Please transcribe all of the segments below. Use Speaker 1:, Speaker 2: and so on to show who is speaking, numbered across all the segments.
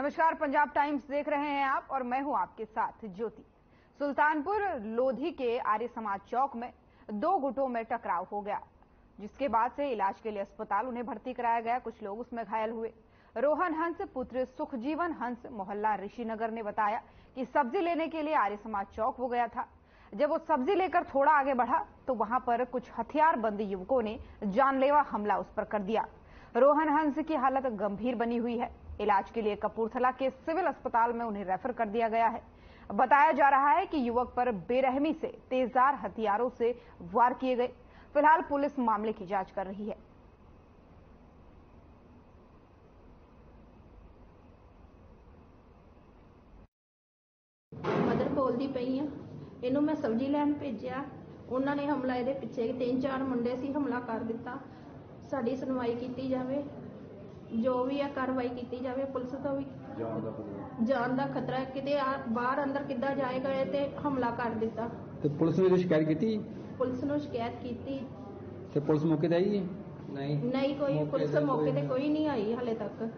Speaker 1: नमस्कार, पंजाब टाइम्स देख रहे हैं आप और मैं हूँ आपके साथ ज्योति। सुल्तानपुर लोधी के आर्य समाज चौक में दो गुटों में टकराव हो गया, जिसके बाद से इलाज के लिए अस्पताल उन्हें भर्ती कराया गया। कुछ लोग उसमें घायल हुए। रोहन हंस पुत्र सुखजीवन हंस मोहल्ला ऋषिनगर ने बताया कि सब्ज़ी लेने के लिए आर्य समाज चौक हो गया था। जब वो सब्ज़ी लेकर थोड़ा आगे बढ़ा तो वहाँ पर कुछ हथियार बंद युवकों ने जानलेवा हमला उस पर कर दिया। रोहन हंस की हालत गंभीर बनी हुई है। इलाज के लिए कपूरथला के सिविल अस्पताल में उन्हें रेफर कर दिया गया है बताया जा रहा है कि युवक पर बेरहमी से तेजदार हथियारों से वार किए गए फिलहाल पुलिस मामले की जांच कर रही है
Speaker 2: ਮਦਰ ਬੋਲਦੀ ਪਈ ਆ ਇਹਨੂੰ ਮੈਂ ਸਬਜ਼ੀ ਲੈਣ ਭੇਜਿਆ ਉਹਨਾਂ ਨੇ ਹਮਲਾ ਇਹਦੇ ਪਿੱਛੇ ਤਿੰਨ ਚਾਰ ਮੁੰਡੇ ਸੀ ਹਮਲਾ ਕਰ ਦਿੱਤਾ ਸਾਡੀ ਸੁਣਵਾਈ ਕੀਤੀ ਜਾਵੇ ਜੋ ਵੀ ਆ ਕਾਰਵਾਈ ਕੀਤੀ ਜਾਵੇ ਪੁਲਿਸ ਤੋਂ ਵੀ ਜਾਨ ਦਾ ਖਤਰਾ ਹੈ। ਕਿਤੇ ਆ ਬਾਹਰ ਅੰਦਰ ਕਿੱਦਾਂ ਜਾਏਗਾ ਇਹ ਤੇ ਹਮਲਾ ਕਰ ਦਿੱਤਾ।
Speaker 3: ਤੇ ਪੁਲਿਸ ਨੇ ਇਹਦੀ ਸ਼ਿਕਾਇਤ ਕੀਤੀ?
Speaker 2: ਪੁਲਿਸ ਨੂੰ ਸ਼ਿਕਾਇਤ ਕੀਤੀ।
Speaker 3: ਤੇ ਪੁਲਿਸ ਮੌਕੇ ਤੇ ਆਈ ਹੈ? ਨਹੀਂ।
Speaker 2: ਨਹੀਂ ਕੋਈ
Speaker 3: ਮੌਕੇ
Speaker 2: ਪੁਲਿਸ
Speaker 3: ਤੇ
Speaker 2: ਮੌਕੇ ਤੇ
Speaker 3: ਕੋਈ-
Speaker 2: ਕੋਈ ਨਹੀਂ ਆਈ ਹਲੇ ਤੱਕ।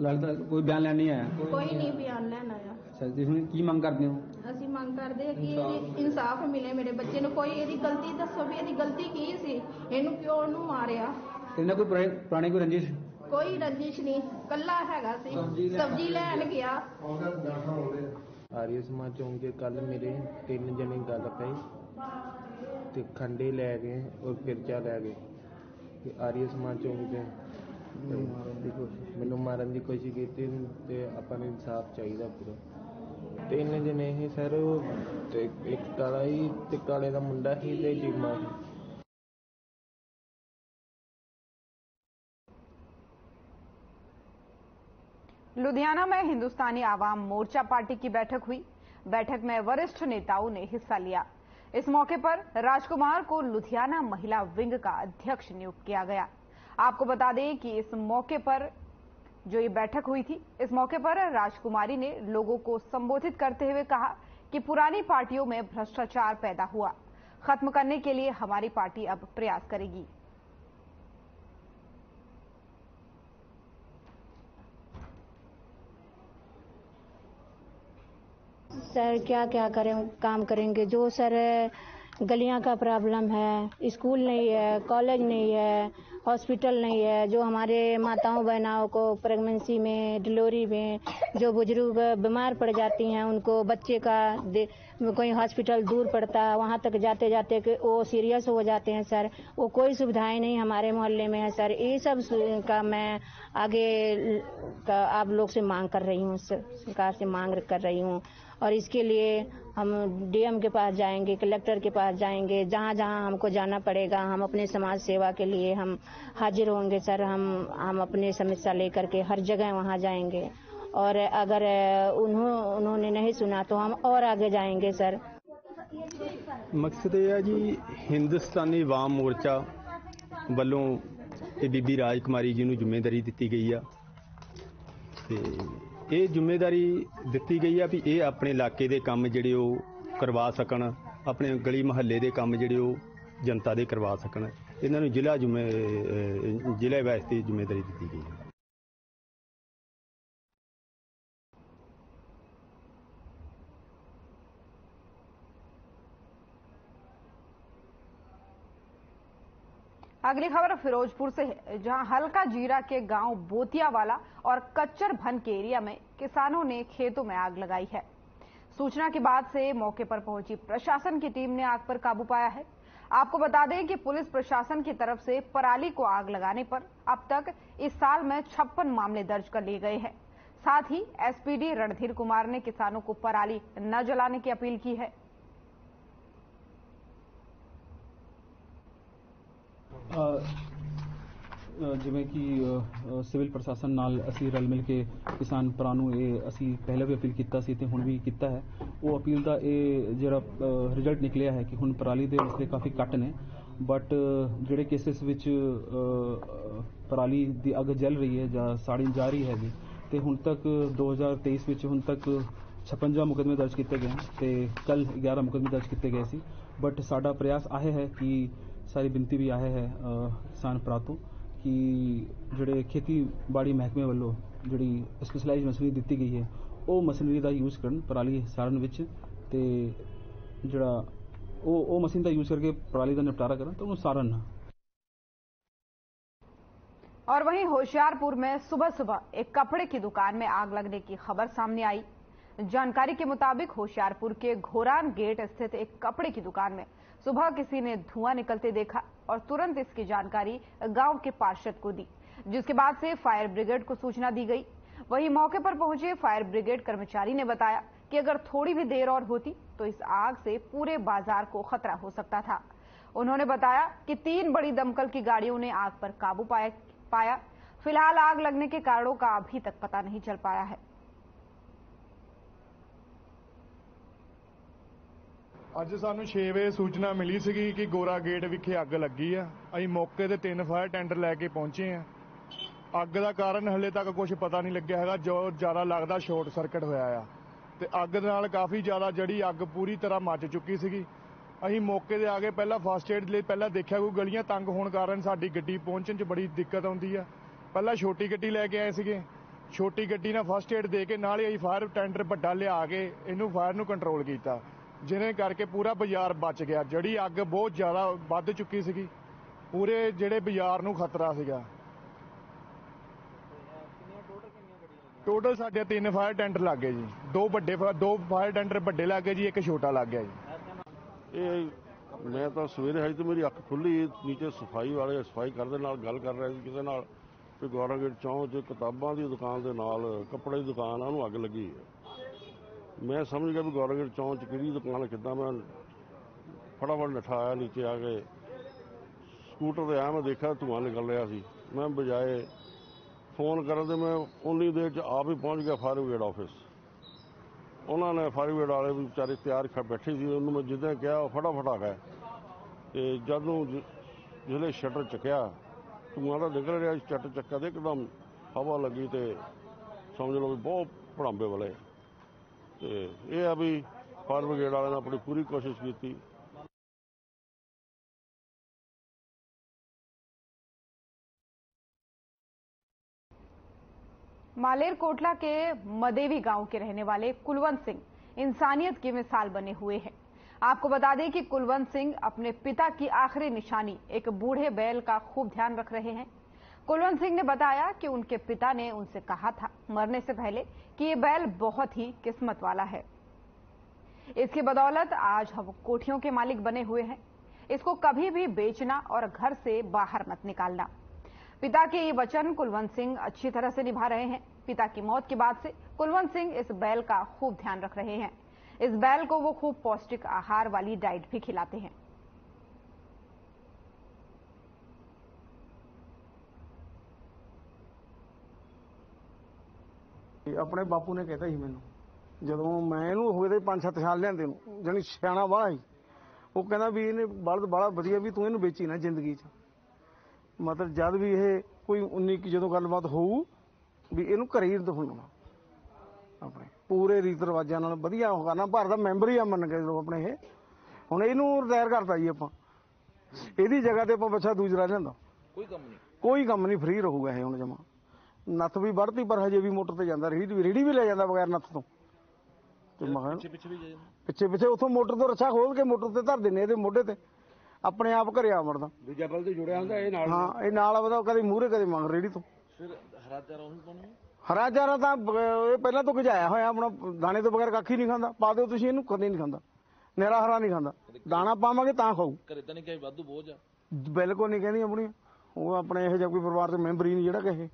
Speaker 3: ਲੱਗਦਾ ਕੋਈ ਬਿਆਨ ਲੈਣ ਨਹੀਂ ਆਇਆ?
Speaker 2: ਕੋਈ ਨਹੀਂ ਬਿਆਨ ਲੈਣ ਆਇਆ।
Speaker 3: ਅੱਛਾ ਤੁਸੀਂ ਹੁਣ ਕੀ ਮੰਗ ਕਰਦੇ ਹੋ?
Speaker 2: ਅਸੀਂ ਮੰਗ ਕਰਦੇ ਹਾਂ ਕਿ ਇਹਦੀ ਇਨਸਾਫ ਮਿਲੇ ਮੇਰੇ ਬੱਚੇ ਨੂੰ। ਕੋਈ ਇਹਦੀ ਗਲਤੀ ਦੱਸੋ ਵੀ ਇਹਦੀ ਗਲਤੀ ਕੀ ਸੀ? ਇਹਨੂੰ ਕਿਉਂ ਉਹਨੂੰ ਮਾਰਿਆ?
Speaker 3: ਇਹਨਾਂ ਕੋਈ ਪੁਰਾਣੀ ਪੁਰਾਣੀ ਕੋਈ ਰੰਜਿਸ਼?
Speaker 2: ਕੋਈ ਰੰਜਿਸ਼ ਨਹੀਂ ਕੱਲਾ ਹੈਗਾ ਸੀ। ਸਬਜ਼ੀ ਲੈਣ ਗਿਆ।
Speaker 4: ਆਰੀਆ ਸਮਾਜ ਚੌਂਕ ਕੇ ਕੱਲ ਮੇਰੇ ਤਿੰਨ ਜਣੇ ਗੱਲ ਪਏ ਤੇ ਖੰਡੇ ਲੈ ਗਏ ਔਰ ਕਿਰਚਾ ਲੈ ਗਏ। ਤੇ ਆਰੀਆ ਸਮਾਜ ਚੌਂਕ ਮੈਨੂੰ ਮਾਰਨ ਦੀ ਕੋਸ਼ਿਸ਼ ਕੀਤੀ ਤੇ ਆਪਾਂ ਨੂੰ ਇਨਸਾਫ ਚਾਹੀਦਾ ਪੂਰਾ। ਤਿੰਨ ਜਣੇ ਇਹ ਸਰ ਤੇ ਇੱਕ ਕਾਲਾ ਹੀ ਤੇ ਕਾਲੇ ਦਾ ਮੁੰਡਾ ਸੀ ਤੇ ਜੀਮਾ ਸੀ।
Speaker 1: लुधियाना में हिंदुस्तानी आवाम मोर्चा पार्टी की बैठक हुई। बैठक में वरिष्ठ नेताओं ने हिस्सा लिया। इस मौके पर राजकुमार को लुधियाना महिला विंग का अध्यक्ष नियुक्त किया गया। आपको बता दें कि इस मौके पर जो ये बैठक हुई थी, इस मौके पर राजकुमारी ने लोगों को संबोधित करते हुए कहा कि पुरानी पार्टियों में भ्रष्टाचार पैदा हुआ। खत्म करने के लिए हमारी पार्टी अब प्रयास करेगी।
Speaker 5: सर, क्या क्या करें, काम करेंगे? जो सर, गलियाँ का प्रॉब्लम है, स्कूल नहीं है, कॉलेज नहीं है, हॉस्पिटल नहीं है, जो हमारे माताओं बहनाओं को प्रेगनेंसी में डिलीवरी में, जो बुज़ुर्ग बीमार पड़ जाती हैं, उनको बच्चे का कोई हॉस्पिटल दूर पड़ता है वहाँ तक जाते जाते कि वो सीरियस हो जाते हैं सर। वो कोई सुविधाएँ नहीं हमारे मोहल्ले में है सर। ये सब का मैं आगे का आप लोग से मांग कर रही हूँ, सरकार से मांग कर रही हूँ। और इसके लिए हम डीएम के पास जाएंगे कलेक्टर के पास जाएंगे जहाँ जहाँ हमको जाना पड़ेगा हम अपने समाज सेवा के लिए हम हाजिर होंगे सर हम हम अपने समस्या लेकर के हर जगह वहाँ जाएंगे और अगर उन्हों उन्होंने नहीं सुना तो हम और आगे जाएंगे सर
Speaker 6: ਮਕਸਦ ਇਹ ਹੈ ਜੀ ਹਿੰਦੁਸਤਾਨੀ ਵਾਮ ਮੋਰਚਾ ਵੱਲੋਂ ਇਹ ਬੀਬੀ ਰਾਜ ਕੁਮਾਰੀ ਜੀ ਨੂੰ ਜ਼ਿੰਮੇਵਾਰੀ ਦਿੱਤੀ ਗਈ ਆ ਤੇ ਇਹ ਜ਼ਿੰਮੇਵਾਰੀ ਦਿੱਤੀ ਗਈ ਆ ਵੀ ਇਹ ਆਪਣੇ ਇਲਾਕੇ ਦੇ ਕੰਮ ਜਿਹੜੇ ਉਹ ਕਰਵਾ ਸਕਣ, ਆਪਣੇ ਗਲੀ ਮੁਹੱਲੇ ਦੇ ਕੰਮ ਜਿਹੜੇ ਉਹ ਜਨਤਾ ਦੇ ਕਰਵਾ ਸਕਣ। ਇਹਨਾਂ ਨੂੰ ਜ਼ਿਲ੍ਹਾ ਜ਼ਿੰਮੇ, ਅਹ, ਜ਼ਿਲ੍ਹੇ ਵਾਸਤੇ ਜ਼ਿੰਮੇਵਾਰੀ ਦਿੱਤੀ ਗਈ ਹੈ
Speaker 1: अगली खबर फिरोजपुर से है, जहाँ हल्का जीरा के गाँव बोतियावाला और कच्चर भन के एरिया में किसानों ने खेतों में आग लगाई है। सूचना के बाद से मौके पर पहुँची प्रशासन की टीम ने आग पर काबू पाया है। आपको बता दें कि पुलिस प्रशासन की तरफ़ से पराली को आग लगाने पर अब तक इस साल में छप्पन मामले दर्ज कर लिए गए हैं। साथ ही एसपीडी रणधीर कुमार ने किसानों को पराली न जलाने की अपील की है।
Speaker 7: ਜਿਵੇਂ ਕਿ ਸਿਵਲ ਪ੍ਰਸ਼ਾਸਨ ਨਾਲ ਅਸੀਂ ਰਲ ਮਿਲ ਕੇ ਕਿਸਾਨ ਭਰਾ ਨੂੰ ਇਹ ਅਸੀਂ ਪਹਿਲਾਂ ਵੀ ਅਪੀਲ ਕੀਤਾ ਸੀ ਤੇ ਹੁਣ ਵੀ ਕੀਤਾ ਹੈ। ਉਹ ਅਪੀਲ ਦਾ ਇਹ ਜਿਹੜਾ ਰਿਜ਼ਲਟ ਨਿਕਲਿਆ ਹੈ ਕਿ ਹੁਣ ਪਰਾਲੀ ਦੇ ਮਸਲੇ ਕਾਫੀ ਘੱਟ ਨੇ। ਬਟ ਜਿਹੜੇ ਕੇਸਿਸ ਵਿੱਚ ਪਰਾਲੀ ਦੀ ਅੱਗ ਜਲ ਰਹੀ ਹੈ ਜਾਂ ਸਾੜੀ ਜਾ ਰਹੀ ਹੈਗੀ, ਤੇ ਹੁਣ ਤੱਕ 2023 ਵਿੱਚ ਹੁਣ ਤੱਕ 56 ਮੁਕਦਮੇ ਦਰਜ ਕੀਤੇ ਗਏ ਹਨ ਤੇ ਕੱਲ 11 ਮੁਕਦਮੇ ਦਰਜ ਕੀਤੇ ਗਏ ਸੀ। ਬਟ ਸਾਡਾ ਪ੍ਰਯਾਸ ਆਹ ਹੈ ਕਿ ਸਾਰੀ ਬਿੰਤੀ ਵੀ ਆਏ ਹੈ ਅ, ਕਿਸਾਨ ਭਰਾ ਤੋਂ ਕਿ ਜਿਹੜੇ ਖੇਤੀਬਾੜੀ ਮਹਿਕਮੇ ਵੱਲੋਂ ਜਿਹੜੀ ਸਪੈਸ਼ਲਾਈਜ਼ਡ ਮਸ਼ੀਨਰੀ ਦਿੱਤੀ ਗਈ ਹੈ ਉਹ ਮਸ਼ੀਨਰੀ ਦਾ ਯੂਜ਼ ਕਰਨ ਪਰਾਲੀ ਸਾੜਨ ਵਿੱਚ ਤੇ ਜਿਹੜਾ ਉਹ ਉਹ ਮਸ਼ੀਨ ਦਾ ਯੂਜ਼ ਕਰਕੇ ਪਰਾਲੀ ਦਾ ਨਿਪਟਾਰਾ ਕਰਨ ਤਾਂ ਉਹਨੂੰ ਸਾੜਨ ਨਾ
Speaker 1: और वहीं होशियारपुर में सुबह सुबह एक कपड़े की दुकान में आग लगने की खबर सामने आई जानकारी के मुताबिक होशियारपुर के घोरान गेट स्थित एक कपड़े की दुकान में सुबह किसी ने धुआँ निकलते देखा और तुरंत इसकी जानकारी गाँव के पार्षद को दी, जिसके बाद से फायर ब्रिगेड को सूचना दी गई। वहीं मौके पर पहुँचे फायर ब्रिगेड कर्मचारी ने बताया कि अगर थोड़ी भी देर और होती तो इस आग से पूरे बाज़ार को खतरा हो सकता था। उन्होंने बताया कि तीन बड़ी दमकल की गाड़ियों ने आग पर काबू पाया। फ़िलहाल आग लगने के कारणों का अभी तक पता नहीं चल पाया है।
Speaker 8: ਅੱਜ ਸਾਨੂੰ 6 ਵਜੇ ਸੂਚਨਾ ਮਿਲੀ ਸੀਗੀ ਕਿ ਗੋਰਾ ਗੇਟ ਵਿਖੇ ਅੱਗ ਲੱਗੀ ਆ। ਅਸੀਂ ਮੌਕੇ ਤੇ ਤਿੰਨ ਫਾਇਰ ਟੈਂਡਰ ਲੈ ਕੇ ਪਹੁੰਚੇ ਆ। ਅੱਗ ਦਾ ਕਾਰਨ ਹਲੇ ਤੱਕ ਕੁਝ ਪਤਾ ਨਹੀਂ ਲੱਗਿਆ ਹੈਗਾ, ਜੋ ਜ਼ਿਆਦਾ ਲੱਗਦਾ ਸ਼ਾਰਟ ਸਰਕਟ ਹੋਇਆ ਆ। ਤੇ ਅੱਗ ਨਾਲ ਕਾਫੀ ਜ਼ਿਆਦਾ ਜੜੀ ਅੱਗ ਪੂਰੀ ਤਰ੍ਹਾਂ ਮੱਚ ਚੁੱਕੀ ਸੀਗੀ। ਅਸੀਂ ਮੌਕੇ ਤੇ ਆ ਕੇ ਪਹਿਲਾਂ ਫਸਟ ਏਡ ਲਈ ਪਹਿਲਾਂ ਦੇਖਿਆ ਕੋਈ ਗਲੀਆਂ ਤੰਗ ਹੋਣ ਕਾਰਨ ਸਾਡੀ ਗੱਡੀ ਪਹੁੰਚਣ 'ਚ ਬੜੀ ਦਿੱਕਤ ਆਉਂਦੀ ਆ। ਪਹਿਲਾਂ ਛੋਟੀ ਗੱਡੀ ਲੈ ਕੇ ਆਏ ਸੀਗੇ। ਛੋਟੀ ਗੱਡੀ ਨਾਲ ਫਸਟ ਏਡ ਦੇ ਕੇ ਨਾਲ ਹੀ ਅਸੀਂ ਫਾਇਰ ਟੈਂਡਰ ਵੱਡਾ ਲਿਆ ਕੇ ਇਹਨੂੰ ਫਾਇਰ ਨੂੰ ਕੰਟਰੋਲ ਕੀਤਾ। ਜਿਹਨੇ ਕਰਕੇ ਪੂਰਾ ਬਾਜ਼ਾਰ ਬਚ ਗਿਆ, ਜਿਹੜੀ ਅੱਗ ਬਹੁਤ ਜ਼ਿਆਦਾ ਵੱਧ ਚੁੱਕੀ ਸੀਗੀ, ਪੂਰੇ ਜਿਹੜੇ ਬਾਜ਼ਾਰ ਨੂੰ ਖਤਰਾ ਸੀਗਾ। ਟੋਟਲ ਸਾਡੇ ਤਿੰਨ ਫਾਇਰ ਟੈਂਡਰ ਲੱਗ ਗਏ ਜੀ। ਦੋ ਵੱਡੇ ਫਾ- ਦੋ ਫਾਇਰ ਟੈਂਡਰ ਵੱਡੇ ਲੱਗ ਗਏ ਜੀ, ਇੱਕ ਛੋਟਾ ਲੱਗ ਗਿਆ ਜੀ।
Speaker 9: ਇਹ ਮੈਂ ਤਾਂ ਸਵੇਰੇ ਹਜੇ ਤੇ ਮੇਰੀ ਅੱਖ ਖੁੱਲੀ ਨੀਚੇ ਸਫ਼ਾਈ ਵਾਲੇ ਸਫ਼ਾਈ ਕਰਦੇ ਨਾਲ ਗੱਲ ਕਰ ਰਿਹਾ ਸੀ ਕਿਸੇ ਨਾਲ, ਵੀ ਗੌਰਾਗੇਟ ਚੌਂਕ 'ਚ ਕਿਤਾਬਾਂ ਦੀ ਦੁਕਾਨ ਦੇ ਨਾਲ, ਕੱਪੜੇ ਦੀ ਦੁਕਾਨ ਆ, ਉਹਨੂੰ ਅੱਗ ਲੱਗੀ ਹੈ। ਮੈਂ ਸਮਝ ਗਿਆ ਵੀ ਗੌਰਾਗੇਟ ਚੌਂਕ 'ਚ ਕਿਹੜੀ ਦੁਕਾਨ ਕਿੱਦਾਂ ਮੈਂ ਫਟਾਫਟ ਨਠਾ ਆਇਆ ਨੀਚੇ ਆ ਕੇ। ਸਕੂਟਰ ਤੇ ਆਇਆ, ਮੈਂ ਦੇਖਿਆ ਧੂੰਆਂ ਨਿਕਲ ਰਿਹਾ ਸੀ। ਮੈਂ ਬਜਾਏ ਫੋਨ ਕਰਨ ਦੇ ਮੈਂ ਉਨੀ ਦੇਰ 'ਚ ਆਪ ਹੀ ਪਹੁੰਚ ਗਿਆ ਫਾਇਰ ਬ੍ਰਿਗੇਡ ਆਫਿਸ। ਉਹਨਾਂ ਨੇ ਫਾਇਰ ਬ੍ਰਿਗੇਡ ਵਾਲੇ ਵੀ ਵਿਚਾਰੇ ਤਿਆਰ ਖੜ ਬੈਠੇ ਸੀ, ਉਹਨੂੰ ਮੈਂ ਜਿੱਦਾਂ ਕਿਹਾ, ਉਹ ਫਟਾਫਟ ਆ ਗਿਆ ਤੇ ਜਦ ਨੂੰ ਜਿਹੜੇ ਸ਼ਟਰ ਚੱਕਿਆ, ਧੂੰਆਂ ਤਾਂ ਨਿਕਲ ਰਿਹਾ ਸੀ ਸ਼ਟਰ ਚੱਕਾ ਤੇ ਇੱਕਦਮ ਹਵਾ ਲੱਗੀ ਤੇ ਸਮਝ ਲਓ ਵੀ ਬਹੁਤ ਭੜਾਂਬੇ ਵਾਲੇ। ਤੇ ਇਹ ਆ ਵੀ ਫਾਇਰ ਬ੍ਰਿਗੇਡ ਵਾਲਿਆਂ ਨੇ ਆਪਣੀ ਪੂਰੀ ਕੋਸ਼ਿਸ਼ ਕੀਤੀ
Speaker 1: मालेर कोटला के मदेवी गांव के रहने वाले कुलवंत सिंह इंसानियत की मिसाल बने हुए हैं आपको बता दें कि कुलवंत सिंह अपने पिता की आखिरी निशानी एक बूढ़े बैल का खूब ध्यान रख रहे हैं कुलवंत सिंह ने बताया कि उनके पिता ने उनसे कहा था मरने से पहले कि ये बैल बहुत ही किस्मत वाला है। इसकी बदौलत आज हम कोठियों के मालिक बने हुए हैं। इसको कभी भी बेचना और घर से बाहर मत निकालना। पिता के ये वचन कुलवंत सिंह अच्छी तरह से निभा रहे हैं। पिता की मौत के बाद से कुलवंत सिंह इस बैल का खूब ध्यान रख रहे हैं। इस बैल को वो खूब पौष्टिक आहार वाली डाइट भी खिलाते हैं।
Speaker 10: ਤੇ ਆਪਣੇ ਬਾਪੂ ਨੇ ਕਹਿਤਾ ਸੀ ਮੈਨੂੰ। ਜਦੋਂ ਮੈਂ ਇਹਨੂੰ ਹੋਏ ਤੇ 5-7 ਸਾਲ ਲਿਆਂਦੇ ਨੂੰ ਜਾਣੀ ਸਿਆਣਾ ਵਾਲਾ ਸੀ ਉਹ ਕਹਿੰਦਾ ਵੀ ਇਹਨੇ ਬਲਦ ਬਾਲਾ ਵਧੀਆ ਵੀ ਤੂੰ ਇਹਨੂੰ ਵੇਚੀ ਨਾ ਜ਼ਿੰਦਗੀ 'ਚ। ਮਤਲਬ ਜਦ ਵੀ ਇਹ ਕੋਈ 19 ਕੀ ਜਦੋਂ ਗੱਲਬਾਤ ਹੋਊ ਵੀ ਇਹਨੂੰ ਘਰੇ ਹੀ ਦਿਖਾਉਣਾ। ਆਪਣੇ ਪੂਰੇ ਰੀਤ ਰਿਵਾਜਾਂ ਨਾਲ ਵਧੀਆ ਉਹ ਕਰਨਾ ਭਾਰਤ ਦਾ ਮੈਂਬਰ ਹੀ ਆ ਮੰਨ ਕੇ ਜਦੋਂ ਆਪਣੇ ਇਹ। ਹੁਣ ਇਹਨੂੰ ਰਿਟਾਇਰ ਕਰਤਾ ਜੀ ਆਪਾਂ। ਇਹਦੀ ਜਗ੍ਹਾ ਤੇ ਆਪਾਂ ਬੱਚਾ ਦੂਜਰਾ ਲਿਆਂਦਾ
Speaker 11: ਕੋਈ ਕੰਮ ਨਹੀਂ।
Speaker 10: ਕੋਈ ਕੰਮ ਨਹੀਂ ਫ੍ਰੀ ਰਹੂਗਾ ਇਹ ਹੁਣ ਜਮਾ। ਨੱਥ ਵੀ ਵੜਤੀ ਪਰ ਹਜੇ ਵੀ ਮੋਟਰ ਤੇ ਜਾਂਦਾ ਰੇੜੀ ਵੀ ਰੇੜੀ ਵੀ ਲੈ ਜਾਂਦਾ ਬਗੈਰ ਨੱਥ ਤੋਂ। ਤੇ ਮੈਂ ਕਿਹਾ
Speaker 11: ਪਿੱਛੇ ਪਿੱਛੇ ਵੀ ਜਾਏ
Speaker 10: ਪਿੱਛੇ ਪਿੱਛੇ ਉਥੋਂ ਮੋਟਰ ਤੋਂ ਰੱਛਾ ਖੋਲ ਕੇ ਮੋਟਰ ਤੇ ਧਰ ਦਿੰਨੇ ਇਹਦੇ ਮੋਢੇ ਤੇ। ਆਪਣੇ ਆਪ ਘਰੇ ਆ ਵੜਦਾ
Speaker 3: ਦੂਜਾ ਬਲ ਤੇ ਜੁੜਿਆ ਹੁੰਦਾ ਇਹ ਨਾਲ
Speaker 10: ਹਾਂ ਇਹ ਨਾਲ ਆਵਦਾ ਕਦੇ ਮੂਹਰੇ ਕਦੇ ਮੰਗ ਰੇੜੀ ਤੋਂ।
Speaker 11: ਫਿਰ ਹਰਾ ਚਾਰਾ ਉਹੀ ਪਾਉਣੀ ਹੈ
Speaker 10: ਹਰਾ ਚਾਰਾ ਤਾਂ ਇਹ ਪਹਿਲਾਂ ਤੋਂ ਗਜਾਇਆ ਹੋਇਆ ਆਪਣਾ ਦਾਣੇ ਤੋਂ ਬਗੈਰ ਕੱਖ ਹੀ ਨਹੀਂ ਖਾਂਦਾ। ਪਾ ਦਿਓ ਤੁਸੀਂ ਇਹਨੂੰ ਕਦੇ ਨਹੀਂ ਖਾਂਦਾ। ਨਿਹਰਾ ਹਰਾ ਨਹੀਂ ਖਾਂਦਾ। ਦਾਣਾ ਪਾਵਾਂਗੇ ਤਾਂ ਖਾਊ।
Speaker 11: ਘਰੇ ਤਾਂ ਨਹੀਂ ਕਿ ਵਾਧੂ ਬੋਝ ਆ।
Speaker 10: ਬਿਲਕੁਲ ਨਹੀਂ ਕਹਿੰਦੀ ਆਪਣੀ। ਉਹ ਆਪਣੇ ਇਹੋ ਜਿਹਾ ਕੋਈ ਪਰਿਵਾਰ ਚ ਮੈਂਬਰ ਹੀ ਨਹੀਂ ਜਿਹੜਾ ਕਹੇ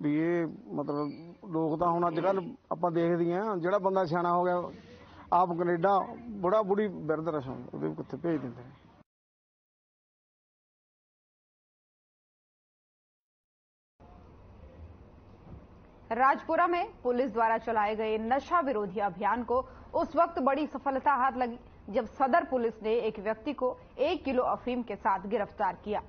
Speaker 10: ਵੀ ਇਹ ਮਤਲਬ ਲੋਕ ਤਾਂ ਹੁਣ ਅੱਜ ਕੱਲ ਆਪਾਂ ਦੇਖਦੇ ਆ ਜਿਹੜਾ ਬੰਦਾ ਸਿਆਣਾ ਹੋ ਗਿਆ ਆਪ ਕੈਨੇਡਾ ਬੁੜਾ ਬੁੜੀ ਬਿਰਧ ਰਸਮ ਉਹਦੇ ਕਿੱਥੇ ਭੇਜ ਦਿੰਦੇ ਨੇ
Speaker 1: राजपुरा में पुलिस द्वारा चलाए गए नशा विरोधी अभियान को उस वक्त बड़ी सफलता हाथ लगी जब सदर पुलिस ने एक व्यक्ति को एक किलो अफीम के साथ गिरफ्तार किया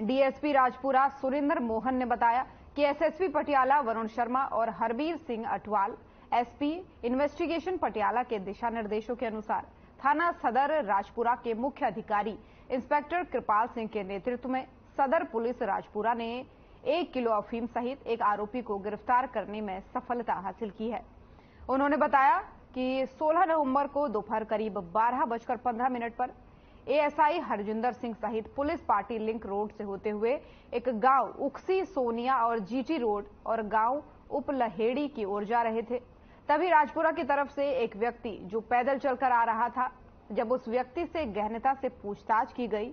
Speaker 1: डीएसपी राजपुरा सुरेंद्र मोहन ने बताया कि एसएसपी पटियाला वरुण शर्मा और हरबीर सिंह अटवाल एसपी इन्वेस्टिगेशन पटियाला के दिशा निर्देशों के अनुसार थाना सदर राजपुरा के मुख्य अधिकारी इंस्पेक्टर कृपाल सिंह के नेतृत्व में सदर पुलिस राजपुरा ने एक किलो अफीम सहित एक आरोपी को गिरफ़्तार करने में सफलता हासिल की है। उन्होंने बताया कि 16 नवंबर को दोपहर करीब बारह बजकर पंद्रह मिनट पर एएसआई हरजिंदर सिंह सहित पुलिस पार्टी लिंक रोड से होते हुए एक गाँव उक्सी सोनिया और जीटी रोड और गाँव उपलहेड़ी की ओर जा रहे थे। तभी राजपुरा की तरफ़ से एक व्यक्ति जो पैदल चलकर आ रहा था, जब उस व्यक्ति से गहनता से पूछताछ की गई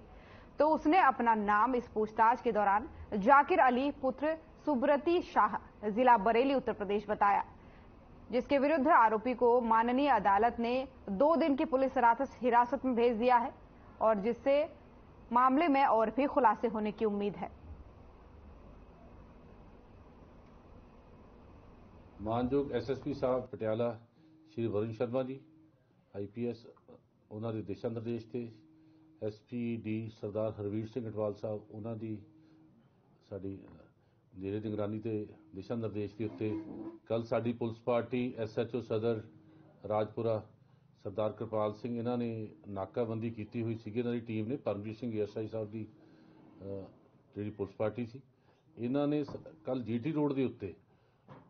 Speaker 1: तो उसने अपना नाम इस पूछताछ के दौरान जाकिर अली, पुत्र सुब्रती शाह, जिला बरेली, उत्तर प्रदेश बताया, जिसके विरुद्ध आरोपी को माननीय अदालत ने दो दिन की पुलिस हिरासत में भेज दिया है। और जिससे मामले में और भी खुलासे होने की उम्मीद है
Speaker 12: ਮਾਨਯੋਗ ਐਸਐਸਪੀ ਸਾਹਿਬ ਪਟਿਆਲਾ ਸ਼੍ਰੀ ਵਰੁਣ ਸ਼ਰਮਾ ਜੀ ਆਈਪੀਐਸ ਉਹਨਾਂ ਦੇ ਦਿਸ਼ਾ ਨਿਰਦੇਸ਼ ਤੇ ਐਸਪੀ ਡੀ ਸਰਦਾਰ ਹਰਵੀਰ ਸਿੰਘ ਅਟਵਾਲ ਸਾਹਿਬ ਉਹਨਾਂ ਦੀ ਸਾਡੀ ਜਿਹੜੇ ਨਿਗਰਾਨੀ ਤੇ ਦਿਸ਼ਾ ਨਿਰਦੇਸ਼ ਦੇ ਉੱਤੇ ਕੱਲ ਸਾਡੀ ਪੁਲਿਸ ਪਾਰਟੀ ਐਸਐਚਓ ਸਦਰ ਰਾਜਪੁਰਾ ਸਰਦਾਰ ਕਿਰਪਾਲ ਸਿੰਘ ਇਹਨਾਂ ਨੇ ਨਾਕਾਬੰਦੀ ਕੀਤੀ ਹੋਈ ਸੀਗੀ। ਇਹਨਾਂ ਦੀ ਟੀਮ ਨੇ ਪਰਮਜੀਤ ਸਿੰਘ ਐਸਆਈ ਸਾਹਿਬ ਦੀ ਜਿਹੜੀ ਪੁਲਿਸ ਪਾਰਟੀ ਸੀ। ਇਹਨਾਂ ਨੇ ਕੱਲ ਜੀਟੀ ਰੋਡ ਦੇ ਉੱਤੇ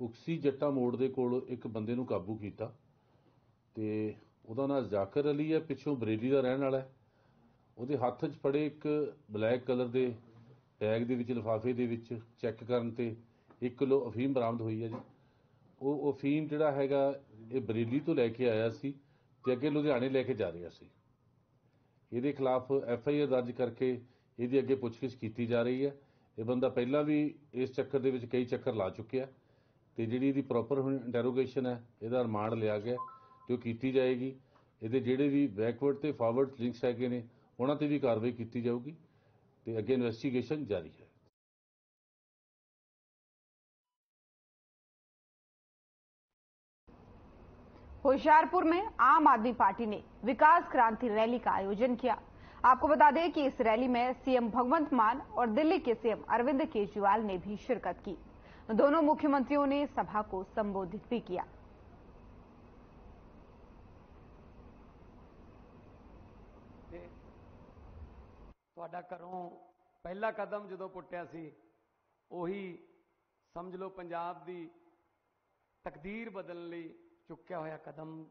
Speaker 12: ਉਕਸੀ ਜੱਟਾ ਮੋੜ ਦੇ ਕੋਲ ਇੱਕ ਬੰਦੇ ਨੂੰ ਕਾਬੂ ਕੀਤਾ ਤੇ ਉਹਦਾ ਨਾਮ ਜ਼ਾਕਰ ਅਲੀ ਹੈ, ਪਿੱਛੋਂ ਬਰੇਲੀ ਦਾ ਰਹਿਣ ਵਾਲਾ ਹੈ। ਉਹਦੇ ਹੱਥ 'ਚ ਫੜੇ ਇੱਕ ਬਲੈਕ ਕਲਰ ਦੇ ਬੈਗ ਦੇ ਵਿੱਚ, ਲਿਫਾਫੇ ਦੇ ਵਿੱਚ ਚੈੱਕ ਕਰਨ ਤੇ 1 ਕਿਲੋ ਅਫੀਮ ਬਰਾਮਦ ਹੋਈ ਹੈ ਜੀ। ਉਹ ਅਫੀਮ ਜਿਹੜਾ ਹੈਗਾ, ਇਹ ਬਰੇਲੀ ਤੋਂ ਲੈ ਕੇ ਆਇਆ ਸੀ। ਤੇ ਅੱਗੇ ਲੁਧਿਆਣੇ ਲੈ ਕੇ ਜਾ ਰਿਹਾ ਸੀ। ਇਹਦੇ ਖਿਲਾਫ ਐਫ ਆਈ ਆਰ ਦਰਜ ਕਰਕੇ ਇਹਦੀ ਅੱਗੇ ਪੁੱਛਗਿੱਛ ਕੀਤੀ ਜਾ ਰਹੀ ਹੈ। ਇਹ ਬੰਦਾ ਪਹਿਲਾਂ ਵੀ ਇਸ ਚੱਕਰ ਦੇ ਵਿੱਚ ਕਈ ਚੱਕਰ ਲਾ ਚੁੱਕਿਆ ਤੇ ਜਿਹੜੀ ਇਹਦੀ ਪ੍ਰੋਪਰ ਹੁਣ ਇੰਟਰੋਗੇਸ਼ਨ ਹੈ, ਇਹਦਾ ਰਿਮਾਂਡ ਲਿਆ ਗਿਆ ਤੇ ਉਹ ਕੀਤੀ ਜਾਏਗੀ। ਇਹਦੇ ਜਿਹੜੇ ਵੀ ਬੈਕਵਰਡ ਤੇ ਫਾਰਵਰਡ ਲਿੰਕਸ ਹੈਗੇ ਨੇ, ਉਹਨਾਂ ਤੇ ਵੀ ਕਾਰਵਾਈ ਕੀਤੀ ਜਾਊਗੀ ਤੇ ਅੱਗੇ ਇਨਵੈਸਟੀਗੇਸ਼ਨ ਜਾਰੀ ਹੈ।
Speaker 1: होशियारपुर में आम आदमी पार्टी ने विकास क्रांति रैली का आयोजन किया आपको बता दें कि इस रैली में सीएम भगवंत मान और दिल्ली के सीएम अरविंद केजरीवाल ने भी शिरकत की दोनों मुख्यमंत्रियों ने सभा को संबोधित भी किया
Speaker 3: ਤੇ ਤੁਹਾਡਾ ਘਰੋਂ ਪਹਿਲਾ ਕਦਮ ਜਦੋਂ ਪੁੱਟਿਆ ਸੀ ਉਹੀ ਸਮਝ ਲਓ ਪੰਜਾਬ ਦੀ ਤਕਦੀਰ ਬਦਲਣ ਲਈ ਚੁੱਕਿਆ ਹੋਇਆ ਕਦਮ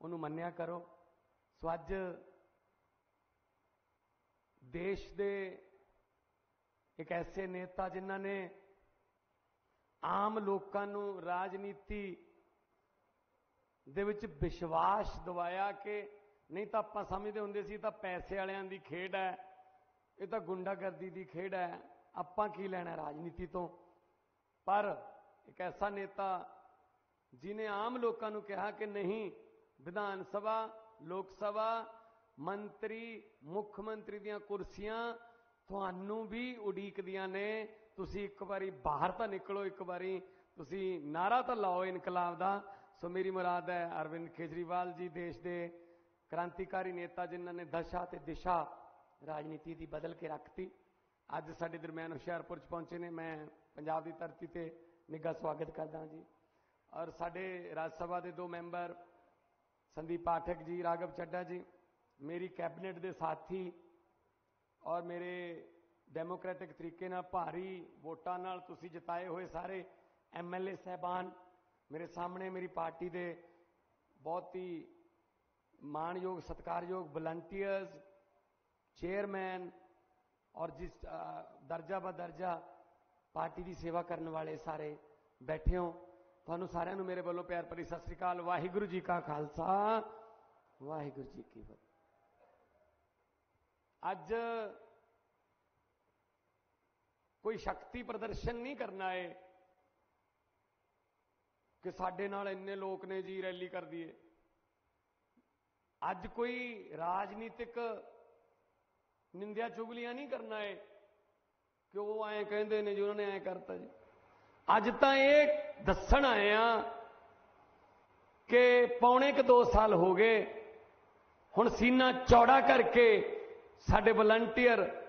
Speaker 3: ਉਹਨੂੰ ਮੰਨਿਆ ਕਰੋ। ਸੋ ਅੱਜ ਦੇਸ਼ ਦੇ ਇੱਕ ਐਸੇ ਨੇਤਾ ਜਿਨ੍ਹਾਂ ਨੇ ਆਮ ਲੋਕਾਂ ਨੂੰ ਰਾਜਨੀਤੀ ਦੇ ਵਿੱਚ ਵਿਸ਼ਵਾਸ ਦਿਵਾਇਆ ਕਿ ਨਹੀਂ ਤਾਂ ਆਪਾਂ ਸਮਝਦੇ ਹੁੰਦੇ ਸੀ ਤਾਂ ਪੈਸੇ ਵਾਲਿਆਂ ਦੀ ਖੇਡ ਹੈ, ਇਹ ਤਾਂ ਗੁੰਡਾਗਰਦੀ ਦੀ ਖੇਡ ਹੈ, ਆਪਾਂ ਕੀ ਲੈਣਾ ਰਾਜਨੀਤੀ ਤੋਂ? ਪਰ ਇੱਕ ਐਸਾ ਨੇਤਾ ਜਿਨੇ ਆਮ ਲੋਕਾਂ ਨੂੰ ਕਿਹਾ ਕਿ ਨਹੀਂ, ਵਿਧਾਨ ਸਭਾ, ਲੋਕ ਸਭਾ, ਮੰਤਰੀ, ਮੁੱਖ ਮੰਤਰੀ ਦੀਆਂ ਕੁਰਸੀਆਂ ਤੁਹਾਨੂੰ ਵੀ ਉਡੀਕਦੀਆਂ ਨੇ। ਤੁਸੀਂ ਇੱਕ ਵਾਰੀ ਬਾਹਰ ਤਾਂ ਨਿਕਲੋ, ਇੱਕ ਵਾਰੀ ਤੁਸੀਂ ਨਾਰਾ ਤਾਂ ਲਾਓ ਇਨਕਲਾਬ ਦਾ। ਸੋ ਮੇਰੀ ਮੁਰਾਦ ਹੈ ਅਰਵਿੰਦ ਕੇਜਰੀਵਾਲ ਜੀ, ਦੇਸ਼ ਦੇ ਕ੍ਰਾਂਤੀਕਾਰੀ ਨੇਤਾ ਜਿਨ੍ਹਾਂ ਨੇ ਦਸ਼ਾ ਤੇ ਦਿਸ਼ਾ ਰਾਜਨੀਤੀ ਦੀ ਬਦਲ ਕੇ ਰੱਖਤੀ। ਅੱਜ ਸਾਡੇ ਦਰਮਿਆਨ ਹੁਸ਼ਿਆਰਪੁਰ ਚ ਪਹੁੰਚੇ ਨੇ। ਮੈਂ ਪੰਜਾਬ ਦੀ ਧਰਤੀ ਤੇ ਨਿੱਘਾ ਸਵਾਗਤ ਕਰਦਾ ਜੀ। ਔਰ ਸਾਡੇ ਰਾਜ ਸਭਾ ਦੇ ਦੋ ਮੈਂਬਰ, ਸੰਦੀਪ ਪਾਠਕ ਜੀ, ਰਾਘਵ ਚੱਡਾ ਜੀ, ਮੇਰੀ ਕੈਬਨਿਟ ਦੇ ਸਾਥੀ ਔਰ ਮੇਰੇ ਡੈਮੋਕ੍ਰੈਟਿਕ ਤਰੀਕੇ ਨਾਲ ਭਾਰੀ ਵੋਟਾਂ ਨਾਲ ਤੁਸੀਂ ਜਿਤਾਏ ਹੋਏ ਸਾਰੇ ਐਮਐਲਏ ਸਹਿਬਾਨ, ਮੇਰੇ ਸਾਹਮਣੇ ਮੇਰੀ ਪਾਰਟੀ ਦੇ ਬਹੁਤ ਹੀ ਮਾਣਯੋਗ, ਸਤਿਕਾਰਯੋਗ ਵਲੰਟੀਅਰਸ ਚੇਅਰਮੈਨ ਔਰ ਜਿਸ ਦਰਜਾ ਬਾ ਪਾਰਟੀ ਦੀ ਸੇਵਾ ਕਰਨ ਵਾਲੇ ਸਾਰੇ ਬੈਠੇ ਹੋ। ਤੁਹਾਨੂੰ ਸਾਰਿਆਂ ਨੂੰ ਮੇਰੇ ਵੱਲੋਂ ਪਿਆਰ ਭਰੀ ਸਤਿ ਸ੍ਰੀ ਅਕਾਲ। ਵਾਹਿਗੁਰੂ ਜੀ ਕਾ ਖਾਲਸਾ। ਵਾਹਿਗੁਰੂ ਜੀ ਕੀ ਫਤਿਹ। ਅੱਜ ਕੋਈ ਸ਼ਕਤੀ ਪ੍ਰਦਰਸ਼ਨ ਨਹੀਂ ਕਰਨਾ ਏ ਕਿ ਸਾਡੇ ਨਾਲ ਇੰਨੇ ਲੋਕ ਨੇ ਜੀ ਰੈਲੀ ਕਰ ਦਈਏ। ਅੱਜ ਕੋਈ ਰਾਜਨੀਤਿਕ ਨਿੰਦਿਆ ਚੁਗਲੀਆਂ ਨਹੀਂ ਕਰਨਾ ਏ ਕਿ ਉਹ ਐਂ ਕਹਿੰਦੇ ਨੇ ਜੀ, ਉਹਨਾਂ ਨੇ ਐਂ ਕਰਤਾ ਜੀ। ਅੱਜ ਤਾਂ ਇਹ ਦੱਸਣ ਆਏ ਆ ਕਿ ਪੌਣੇ ਕ 2 ਸਾਲ ਹੋ ਗਏ, ਹੁਣ ਸੀਨਾ ਚੌੜਾ ਕਰਕੇ ਸਾਡੇ ਵਲੰਟੀਅਰ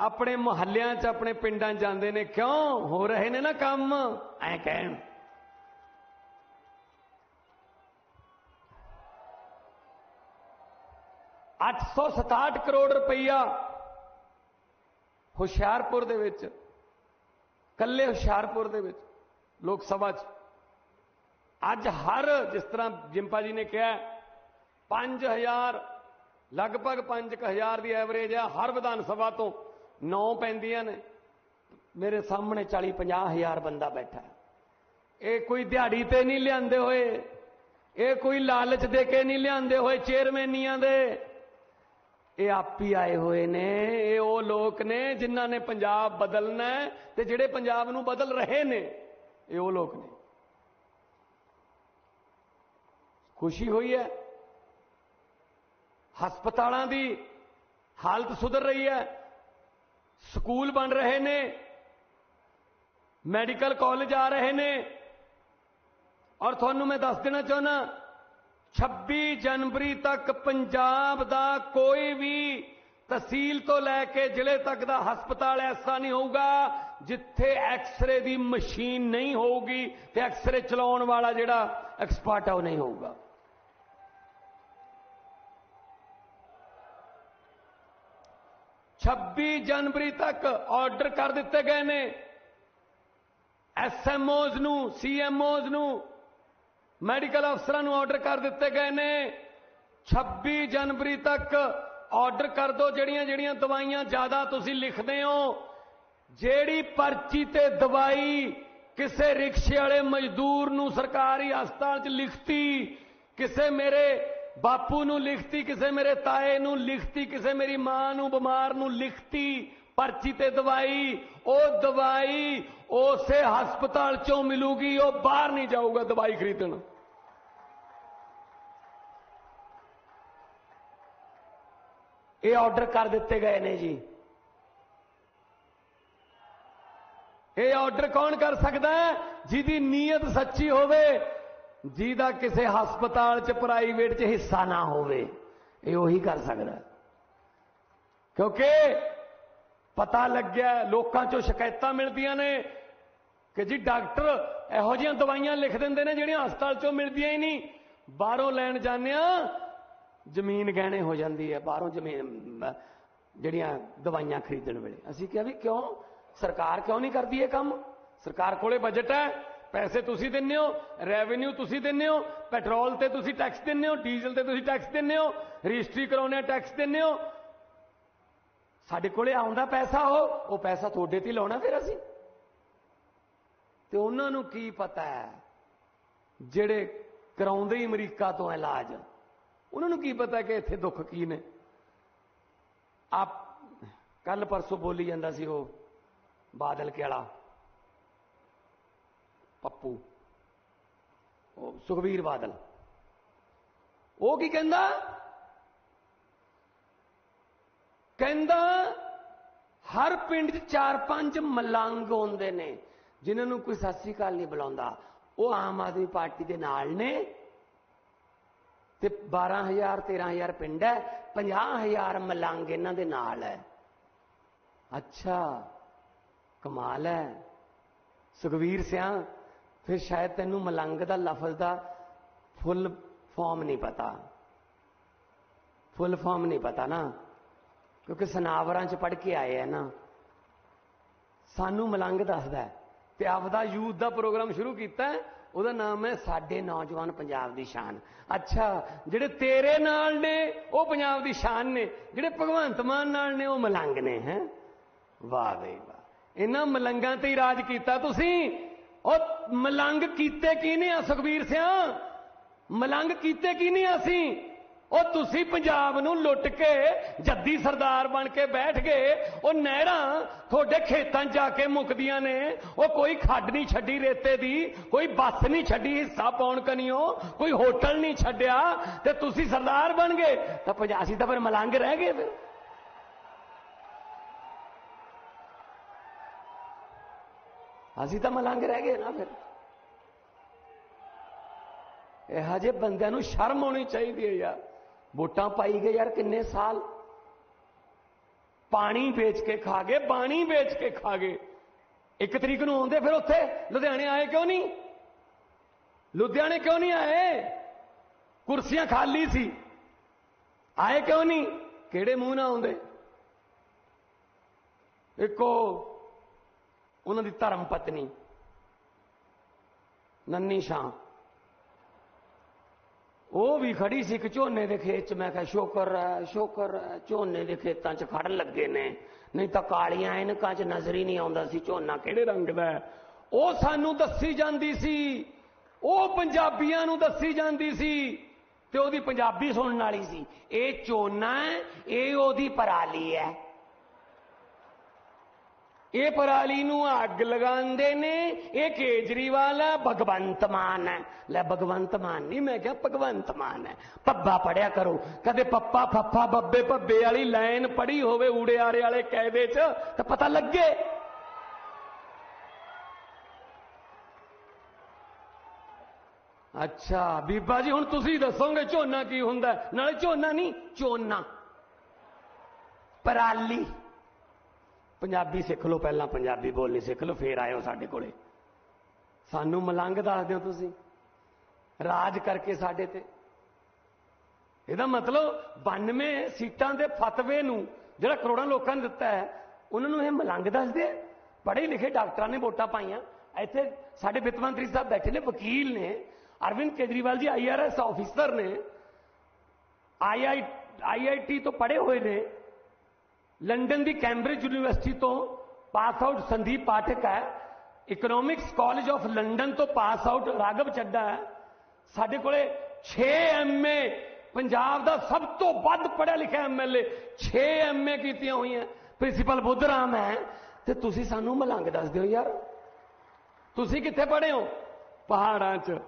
Speaker 3: ਆਪਣੇ ਮੁਹੱਲਿਆਂ 'ਚ, ਆਪਣੇ ਪਿੰਡਾਂ ਜਾਂਦੇ ਨੇ। ਕਿਉਂ? ਹੋ ਰਹੇ ਨੇ ਨਾ ਕੰਮ। ਐਂ ਕਹਿਣ। ਅੱਠ ਸੌ ਸਤਾਹਠ ਕਰੋੜ ਰੁਪਈਆ ਹੁਸ਼ਿਆਰਪੁਰ ਦੇ ਵਿੱਚ ਕੱਲੇ ਹੁਸ਼ਿਆਰਪੁਰ ਦੇ ਵਿੱਚ, ਲੋਕ ਸਭਾ 'ਚ। ਅੱਜ ਹਰ, ਜਿਸ ਤਰ੍ਹਾਂ ਜਿੰਪਾ ਜੀ ਨੇ ਕਿਹਾ 5000 ਲਗਭਗ 5000 ਦੀ ਐਵਰੇਜ ਹੈ ਹਰ ਵਿਧਾਨ ਸਭਾ ਤੋਂ 9 ਪੈਂਦੀਆਂ ਨੇ। ਮੇਰੇ ਸਾਹਮਣੇ 40 50000 ਬੰਦਾ ਬੈਠਾ ਇਹ ਕੋਈ ਦਿਹਾੜੀ ਤੇ ਨਹੀਂ ਲਿਆਂਦੇ ਹੋਏ, ਇਹ ਕੋਈ ਲਾਲਚ ਦੇ ਕੇ ਨਹੀਂ ਲਿਆਂਦੇ ਹੋਏ ਚੇਅਰਮੈਨੀਆਂ ਦੇ। ਇਹ ਆਪ ਹੀ ਆਏ ਹੋਏ ਨੇ, ਇਹ ਉਹ ਲੋਕ ਨੇ ਜਿਨ੍ਹਾਂ ਨੇ ਪੰਜਾਬ ਬਦਲਣਾ ਹੈ ਤੇ ਜਿਹੜੇ ਪੰਜਾਬ ਨੂੰ ਬਦਲ ਰਹੇ ਨੇ, ਇਹ ਉਹ ਲੋਕ ਨੇ। ਖੁਸ਼ੀ ਹੋਈ ਹੈ। ਹਸਪਤਾਲਾਂ ਦੀ ਹਾਲਤ ਸੁਧਰ ਰਹੀ ਹੈ। ਸਕੂਲ ਬਣ ਰਹੇ ਨੇ। ਮੈਡੀਕਲ ਕਾਲਜ ਆ ਰਹੇ ਨੇ। ਔਰ ਤੁਹਾਨੂੰ ਮੈਂ ਦੱਸ ਦੇਣਾ ਚਾਹੁੰਦਾ 26 ਜਨਵਰੀ ਤੱਕ ਪੰਜਾਬ ਦਾ ਕੋਈ ਵੀ ਤਹਿਸੀਲ ਤੋਂ ਲੈ ਕੇ ਜ਼ਿਲ੍ਹੇ ਤੱਕ ਦਾ ਹਸਪਤਾਲ ਐਸਾ ਨਹੀਂ ਹੋਊਗਾ ਜਿੱਥੇ ਐਕਸ-ਰੇ ਦੀ ਮਸ਼ੀਨ ਨਹੀਂ ਹੋਊਗੀ ਤੇ ਐਕਸ-ਰੇ ਚਲਾਉਣ ਵਾਲਾ ਜਿਹੜਾ ਐਕਸਪਰਟ ਆ ਉਹ ਨਹੀਂ ਹੋਊਗਾ। ਛੱਬੀ ਜਨਵਰੀ ਤੱਕ ਆਰਡਰ ਕਰ ਦਿੱਤੇ ਗਏ ਨੇ। ਐਸਐਮਓਜ਼ ਨੂੰ ਸੀਐਮਓਜ਼ ਨੂੰ ਮੈਡੀਕਲ ਅਫਸਰਾਂ ਨੂੰ ਆਰਡਰ ਕਰ ਦਿੱਤੇ ਗਏ ਨੇ। 26 ਜਨਵਰੀ ਤੱਕ ਆਰਡਰ ਕਰ ਦਿਓ ਜਿਹੜੀਆਂ ਜਿਹੜੀਆਂ ਦਵਾਈਆਂ ਜ਼ਿਆਦਾ ਤੁਸੀਂ ਲਿਖਦੇ ਹੋ। ਜਿਹੜੀ ਪਰਚੀ ਤੇ ਦਵਾਈ ਕਿਸੇ ਰਿਕਸ਼ੇ ਵਾਲੇ ਮਜ਼ਦੂਰ ਨੂੰ ਸਰਕਾਰੀ ਹਸਪਤਾਲ 'ਚ ਲਿਖਤੀ, ਕਿਸੇ ਮੇਰੇ ਬਾਪੂ ਨੂੰ ਲਿਖਤੀ, ਕਿਸੇ ਮੇਰੇ ਤਾਏ ਨੂੰ ਲਿਖਤੀ, ਕਿਸੇ ਮੇਰੀ ਮਾਂ ਨੂੰ ਬਿਮਾਰ ਨੂੰ ਲਿਖਤੀ ਪਰਚੀ ਤੇ ਦਵਾਈ, ਉਹ ਦਵਾਈ ਉਸੇ ਹਸਪਤਾਲ 'ਚੋਂ ਮਿਲੂਗੀ, ਉਹ ਬਾਹਰ ਨਹੀਂ ਜਾਊਗਾ ਦਵਾਈ ਖਰੀਦਣ। ਇਹ ਆਰਡਰ ਕਰ ਦਿੱਤੇ ਗਏ ਨੇ ਜੀ। ਇਹ ਆਰਡਰ ਕੌਣ ਕਰ ਸਕਦਾ ਹੈ? ਜਿਹਦੀ ਨੀਅਤ ਸੱਚੀ ਹੋਵੇ, ਜਿਹਦਾ ਕਿਸੇ ਹਸਪਤਾਲ 'ਚ, ਪ੍ਰਾਈਵੇਟ 'ਚ ਹਿੱਸਾ ਨਾ ਹੋਵੇ, ਇਹ ਉਹੀ ਕਰ ਸਕਦਾ ਕਿਉਂਕਿ ਪਤਾ ਲੱਗਿਆ, ਲੋਕਾਂ 'ਚੋਂ ਸ਼ਿਕਾਇਤਾਂ ਮਿਲਦੀਆਂ ਨੇ ਕਿ ਜੀ ਡਾਕਟਰ ਇਹੋ ਜਿਹੀਆਂ ਦਵਾਈਆਂ ਲਿਖ ਦਿੰਦੇ ਨੇ ਜਿਹੜੀਆਂ ਹਸਪਤਾਲ 'ਚੋਂ ਮਿਲਦੀਆਂ ਹੀ ਨਹੀਂ। ਬਾਹਰੋਂ ਲੈਣ ਜਾਂਦੇ ਆ ਜ਼ਮੀਨ ਗਹਿਣੇ ਹੋ ਜਾਂਦੀ ਹੈ, ਬਾਹਰੋਂ ਜ਼ਮੀਨ ਜਿਹੜੀਆਂ ਦਵਾਈਆਂ ਖਰੀਦਣ ਵੇਲੇ। ਅਸੀਂ ਕਿਹਾ ਵੀ ਕਿਉਂ? ਸਰਕਾਰ ਕਿਉਂ ਨਹੀਂ ਕਰਦੀ ਇਹ ਕੰਮ? ਸਰਕਾਰ ਕੋਲੇ ਬਜਟ ਹੈ, ਪੈਸੇ ਤੁਸੀਂ ਦਿੰਦੇ ਹੋ ਰੈਵਨਿਊ ਤੁਸੀਂ ਦਿੰਦੇ ਹੋ ਪੈਟਰੋਲ ਤੇ ਤੁਸੀਂ ਟੈਕਸ ਦਿੰਦੇ ਹੋ ਡੀਜ਼ਲ ਤੇ ਤੁਸੀਂ ਟੈਕਸ ਦਿੰਦੇ ਹੋ, ਰਜਿਸਟਰੀ ਕਰਾਉਣੇ ਟੈਕਸ ਦਿੰਦੇ ਹੋ। ਸਾਡੇ ਕੋਲੇ ਆਉਂਦਾ ਪੈਸਾ ਉਹ ਉਹ ਪੈਸਾ ਤੁਹਾਡੇ ਤੇ ਹੀ ਲਾਉਣਾ ਫਿਰ ਅਸੀਂ। ਤੇ ਉਹਨਾਂ ਨੂੰ ਕੀ ਪਤਾ ਹੈ, ਜਿਹੜੇ ਕਰਾਉਂਦੇ ਹੀ ਅਮਰੀਕਾ ਤੋਂ ਇਲਾਜ ਉਹਨਾਂ ਨੂੰ ਕੀ ਪਤਾ ਕਿ ਇੱਥੇ ਦੁੱਖ ਕੀ ਨੇ? ਆਪ ਕੱਲ ਪਰਸੋਂ ਬੋਲੀ ਜਾਂਦਾ ਸੀ ਉਹ, ਬਾਦਲ ਕੇ ਪੱਪੂ। ਉਹ ਸੁਖਵੀਰ ਬਾਦਲ। ਉਹ ਕੀ ਕਹਿੰਦਾ? ਕਹਿੰਦਾ, ਹਰ ਪਿੰਡ 'ਚ ਚਾਰ ਪੰਜ ਮਲੰਗ ਹੁੰਦੇ ਨੇ, ਜਿਨ੍ਹਾਂ ਨੂੰ ਕੋਈ ਸਤਿ ਸ੍ਰੀ ਅਕਾਲ ਨਹੀਂ ਬੁਲਾਉਂਦਾ। ਉਹ ਆਮ ਆਦਮੀ ਪਾਰਟੀ ਦੇ ਨਾਲ ਨੇ। ਤੇ 12000 13000 ਪਿੰਡ ਹੈ 50000 ਮਲੰਗ ਇਹਨਾਂ ਦੇ ਨਾਲ ਹੈ। ਅੱਛਾ, ਕਮਾਲ ਹੈ। ਸੁਖਵੀਰ ਸਿਆ, ਫਿਰ ਸ਼ਾਇਦ ਤੈਨੂੰ ਮਲੰਗ ਦਾ ਲਫ਼ਜ਼ ਦਾ ਫੁੱਲ ਫਾਰਮ ਨਹੀਂ ਪਤਾ। ਫੁੱਲ ਫਾਰਮ ਨਹੀਂ ਪਤਾ ਨਾ, ਕਿਉਂਕਿ ਸਨਾਵਰਾਂ 'ਚ ਪੜ੍ਹ ਕੇ ਆਏ ਆ ਨਾ। ਸਾਨੂੰ ਮਲੰਗ ਦੱਸਦਾ ਤੇ ਆਪਦਾ ਯੂਥ ਦਾ ਪ੍ਰੋਗਰਾਮ ਸ਼ੁਰੂ ਕੀਤਾ ਉਹਦਾ ਨਾਮ ਹੈ ਸਾਡੇ ਨੌਜਵਾਨ ਪੰਜਾਬ ਦੀ ਸ਼ਾਨ। ਅੱਛਾ, ਜਿਹੜੇ ਤੇਰੇ ਨਾਲ ਨੇ, ਉਹ ਪੰਜਾਬ ਦੀ ਸ਼ਾਨ ਨੇ। ਜਿਹੜੇ ਭਗਵੰਤ ਮਾਨ ਨਾਲ ਨੇ, ਉਹ ਮਲੰਗ ਨੇ, ਹੈ? ਵਾਹ ਬਈ ਵਾਹ। ਇਹਨਾਂ ਮਲੰਗਾਂ ਤੇ ਹੀ ਰਾਜ ਕੀਤਾ ਤੁਸੀਂ। ਉਹ ਮਲੰਗ ਕੀਤੇ ਕੀ ਨੇ ਸੁਖਬੀਰ ਸਿਆ? ਮਲੰਗ ਕੀਤੇ ਕੀ ਨਹੀਂ ਅਸੀਂ? ਉਹ ਤੁਸੀਂ ਪੰਜਾਬ ਨੂੰ ਲੁੱਟ ਕੇ ਜੱਦੀ ਸਰਦਾਰ ਬਣ ਕੇ ਬੈਠ ਗਏ। ਉਹ ਨਹਿਰਾਂ ਤੁਹਾਡੇ ਖੇਤਾਂ ਜਾ ਕੇ ਮੁੱਕਦੀਆਂ ਨੇ। ਉਹ ਕੋਈ ਖੱਡ ਨਹੀਂ ਛੱਡੀ ਰੇਤੇ ਦੀ, ਕੋਈ ਬੱਸ ਨਹੀਂ ਛੱਡੀ ਹਿੱਸਾ ਪਾਉਣ ਕਨੀਓ, ਕੋਈ ਹੋਟਲ ਨਹੀਂ ਛੱਡਿਆ ਤੇ ਤੁਸੀਂ ਸਰਦਾਰ ਬਣ ਗਏ। ਤਾਂ ਪੰਜਾਬ ਅਸੀਂ ਤਾਂ ਫਿਰ ਮਲੰਗ ਰਹਿ ਗਏ ਫਿਰ। ਅਸੀਂ ਤਾਂ ਮਲੰਗ ਰਹਿ ਗਏ ਨਾ ਫਿਰ। ਇਹੋ ਜਿਹੇ ਬੰਦਿਆਂ ਨੂੰ ਸ਼ਰਮ ਆਉਣੀ ਚਾਹੀਦੀ ਹੈ ਯਾਰ। ਵੋਟਾਂ ਪਾਈ ਗਏ ਯਾਰ ਕਿੰਨੇ ਸਾਲ? ਪਾਣੀ ਵੇਚ ਕੇ ਖਾ ਗਏ, ਬਾਣੀ ਵੇਚ ਕੇ ਖਾ ਗਏ। ਇੱਕ ਤਰੀਕ ਨੂੰ ਆਉਂਦੇ ਫਿਰ ਉੱਥੇ? ਲੁਧਿਆਣੇ ਆਏ ਕਿਉਂ ਨਹੀਂ? ਲੁਧਿਆਣੇ ਕਿਉਂ ਨਹੀਂ ਆਏ? ਕੁਰਸੀਆਂ ਖਾਲੀ ਸੀ। ਆਏ ਕਿਉਂ ਨਹੀਂ? ਕਿਹੜੇ ਮੂੰਹ ਨਾਲ ਆਉਂਦੇ? ਇੱਕੋ ਉਹਨਾਂ ਦੀ ਧਰਮ ਪਤਨੀ, ਨੰਨੀ ਸ਼ਾਹ। ਉਹ ਵੀ ਖੜੀ ਸੀ ਇੱਕ ਝੋਨੇ ਦੇ ਖੇਤ 'ਚ। ਮੈਂ ਕਿਹਾ, ਸ਼ੁਕਰ ਹੈ ਸ਼ੁਕਰ ਹੈ ਝੋਨੇ ਦੇ ਖੇਤਾਂ 'ਚ ਖੜ ਲੱਗੇ ਨੇ। ਨਹੀਂ ਤਾਂ ਕਾਲੀਆਂ ਇਨਕਾਂ 'ਚ ਨਜ਼ਰ ਹੀ ਨਹੀਂ ਆਉਂਦਾ ਸੀ ਝੋਨਾ ਕਿਹੜੇ ਰੰਗ ਦਾ ਉਹ ਸਾਨੂੰ ਦੱਸੀ ਜਾਂਦੀ ਸੀ, ਉਹ ਪੰਜਾਬੀਆਂ ਨੂੰ ਦੱਸੀ ਜਾਂਦੀ ਸੀ ਤੇ ਉਹਦੀ ਪੰਜਾਬੀ ਸੁਣਨ ਵਾਲੀ ਸੀ। ਇਹ ਝੋਨਾ ਇਹ ਉਹਦੀ ਪਰਾਲੀ ਹੈ ਇਹ ਪਰਾਲੀ ਨੂੰ ਅੱਗ ਲਗਾਉਂਦੇ ਨੇ, ਇਹ ਕੇਜਰੀਵਾਲ ਭਗਵੰਤ ਮਾਨ ਹੈ। ਲੈ ਭਗਵੰਤ ਮਾਨ ਨਹੀਂ, ਮੈਂ ਕਿਹਾ ਭਗਵੰਤ ਮਾਨ ਹੈ। ਪੱਬਾ ਪੜਿਆ ਕਰੋ। ਕਦੇ ਪੱਪਾ ਫੱਫਾ ਬੱਬੇ ਭੱਬੇ ਵਾਲੀ ਲਾਈਨ ਪੜੀ ਹੋਵੇ ਊੜੇ ਆਰੇ ਵਾਲੇ ਕਾਇਦੇ 'ਚ, ਤਾਂ ਪਤਾ ਲੱਗੇ। ਅੱਛਾ, ਬੀਬਾ ਜੀ, ਹੁਣ ਤੁਸੀਂ ਦੱਸੋਗੇ ਝੋਨਾ ਕੀ ਹੁੰਦਾ? ਨਾਲੇ ਝੋਨਾ ਨਹੀਂ, ਝੋਨਾ। ਪਰਾਲੀ। ਪੰਜਾਬੀ ਸਿੱਖ ਲਓ, ਪਹਿਲਾਂ ਪੰਜਾਬੀ ਬੋਲਣੀ ਸਿੱਖ ਲਓ, ਫੇਰ ਆਇਓ ਸਾਡੇ ਕੋਲੇ। ਸਾਨੂੰ ਮਲੰਗ ਦੱਸ ਦਿਓ ਤੁਸੀਂ। ਰਾਜ ਕਰਕੇ ਸਾਡੇ ਤੇ। ਇਹਦਾ ਮਤਲਬ 92 ਸੀਟਾਂ ਦੇ ਫਤਵੇ ਨੂੰ ਜਿਹੜਾ ਕਰੋੜਾਂ ਲੋਕਾਂ ਨੇ ਦਿੱਤਾ ਹੈ, ਉਹਨਾਂ ਨੂੰ ਇਹ ਮਲੰਗ ਦੱਸਦੇ ਪੜ੍ਹੇ ਲਿਖੇ ਡਾਕਟਰਾਂ ਨੇ ਵੋਟਾਂ ਪਾਈਆਂ। ਇੱਥੇ ਸਾਡੇ ਵਿੱਤ ਮੰਤਰੀ ਸਾਹਿਬ ਬੈਠੇ ਨੇ, ਵਕੀਲ ਨੇ, ਅਰਵਿੰਦ ਕੇਜਰੀਵਾਲ ਜੀ ਆਈਆਰਐਸ ਆਫੀਸਰ ਨੇ ਆਈਆਈ ਆਈਆਈਟੀ ਤੋਂ ਪੜ੍ਹੇ ਹੋਏ ਨੇ। ਲੰਡਨ ਦੀ ਕੈਂਬਰਿਜ ਯੂਨੀਵਰਸਿਟੀ ਤੋਂ ਪਾਸ ਆਊਟ ਸੰਦੀਪ ਪਾਠਕ ਹੈ। ਇਕਨੋਮਿਕਸ ਕਾਲਜ ਆਫ ਲੰਡਨ ਤੋਂ ਪਾਸ ਆਊਟ ਰਾਘਵ ਚੱਡਾ ਹੈ। ਸਾਡੇ ਕੋਲੇ 6 ਐਮਏ ਪੰਜਾਬ ਦਾ ਸਭ ਤੋਂ ਵੱਧ ਪੜ੍ਹਿਆ ਲਿਖਿਆ ਐਮਐਲਏ 6 ਐਮਏ ਕੀਤੀਆਂ ਹੋਈਆਂ। ਪ੍ਰਿੰਸੀਪਲ ਬੁੱਧਰਾਮ ਹੈ। ਤੇ ਤੁਸੀਂ ਸਾਨੂੰ ਮਲੰਗ ਦੱਸ ਦਿਓ ਯਾਰ। ਤੁਸੀਂ ਕਿੱਥੇ ਪੜ੍ਹੇ ਹੋ? ਪਹਾੜਾਂ 'ਚ।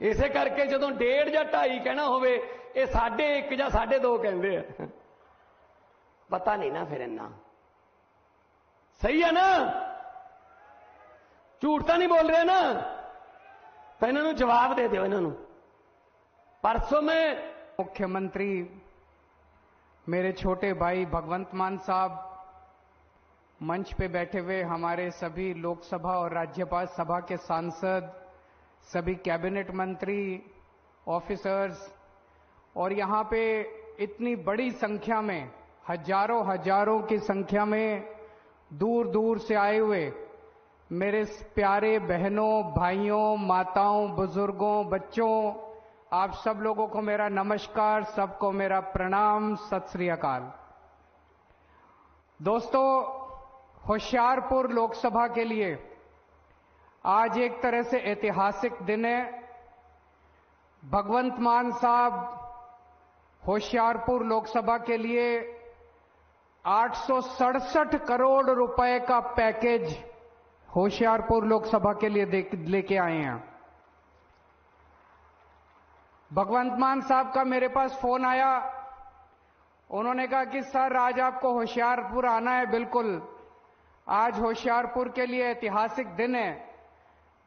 Speaker 3: ਇਸੇ ਕਰਕੇ ਜਦੋਂ ਡੇਢ ਜਾਂ ਢਾਈ ਕਹਿਣਾ ਹੋਵੇ, ਇਹ ਸਾਢੇ 1 ਜਾਂ ਸਾਢੇ 2 ਕਹਿੰਦੇ ਆ। ਪਤਾ ਨਹੀਂ ਨਾ ਫਿਰ ਇੰਨਾ ਸਹੀ ਹੈ ਨਾ ਝੂਠ ਤਾਂ ਨਹੀਂ ਬੋਲ ਰਹੇ ਨਾ ਤਾਂ ਇਹਨਾਂ ਨੂੰ ਜਵਾਬ ਦੇ ਦਿਓ ਇਹਨਾਂ ਨੂੰ परसों में
Speaker 13: मुख्यमंत्री मेरे छोटे भाई भगवंत मान साहब मंच पे बैठे हुए हमारे सभी लोकसभा और राज्यपाल सभा के सांसद सभी कैबिनेट मंत्री ऑफिसर्स और यहां पे इतनी बड़ी संख्या में हज़ारों हज़ारों की संख्या में दूर दूर से आए हुए मेरे प्यारे बहनों, भाइयों, माताओं, बुज़ुर्गों, बच्चों, आप सब लोगों को मेरा नमस्कार, सबको मेरा प्रणाम, सत श्री अकाल। दोस्तों, होशियारपुर लोकसभा के लिए आज एक तरह से ऐतिहासिक दिन है। भगवंत मान साहब होशियारपुर लोकसभा के लिए आठ सौ सड़सठ करोड़ रुपए का पैकेज होशियारपुर लोकसभा के लिए लेके आए हैं। भगवंत मान साहब का मेरे पास फ़ोन आया। उन्होंने कहा कि, सर, आज आपको होशियारपुर आना है, बिल्कुल। आज होशियारपुर के लिए ऐतिहासिक दिन है।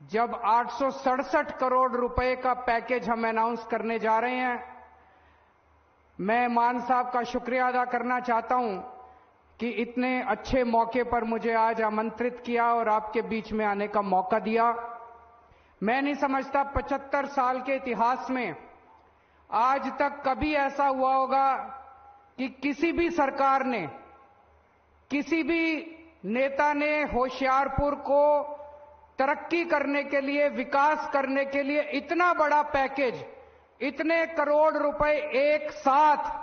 Speaker 13: जब आठ सौ सड़सठ करोड़ रुपए का पैकेज हम अनाउंस करने जा रहे हैं, मैं मान साहब का शुक्रिया अदा करना चाहता हूँ। कि इतने अच्छे मौके पर मुझे आज आमंत्रित किया और आपके बीच में आने का मौका दिया। मैं नहीं समझता 75 साल के इतिहास में आज तक कभी ऐसा हुआ होगा कि किसी भी सरकार ने, किसी भी नेता ने होशियारपुर को तरक्की करने के लिए, विकास करने के लिए इतना बड़ा पैकेज, इतने करोड़ रुपए एक साथ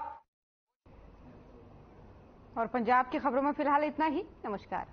Speaker 1: और पंजाब की खबरों में फिलहाल इतना ही नमस्कार